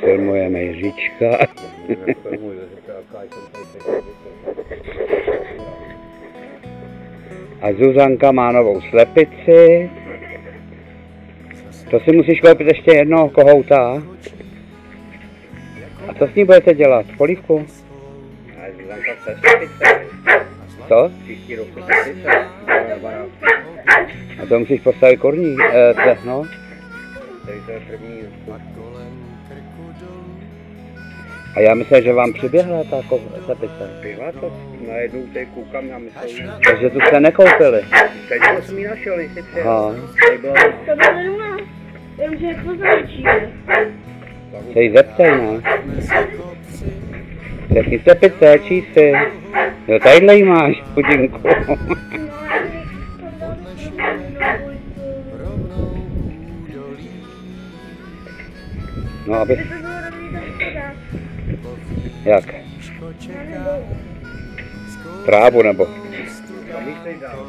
Filmujeme Jiříčka. A Zuzanka má novou slepici. To si musíš koupit ještě jednoho kohouta. A co s ní budete dělat? Polívku? Co? A to musíš postavit korní, eh, no. Tady to je první. A já myslím, že vám přiběhla ta ko- slepice. Byla to, najednou tady koukám, já myslím, Takže tu jste nekoupili. teď jsem ji našel, jsi přijel. To bylo nás. Jenom, že jako zaručíme. Se jí zeptej, ne? Řekni slepice, čísi. Jo, tadyhle jí máš, chudinku. No, aby... Jak? Trávu nebo? Dal slepici?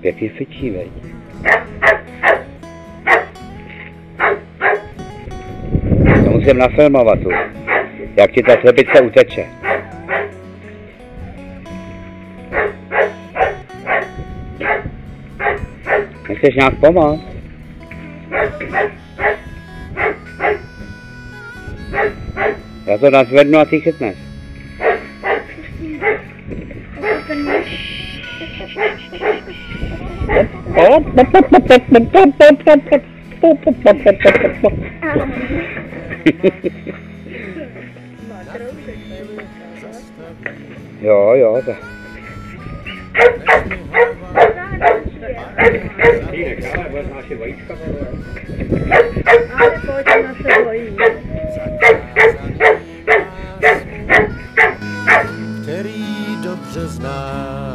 Pěkně fičí, veď. To musím nafilmovat tu. Jak ti ta slepice uteče. Nechceš nějak pomoct? Já to nazvednu a ty chytneš. Jo, jo, to. Ty necháme, naše vajíčka. Ale pojď na se bojí. který dobře znám.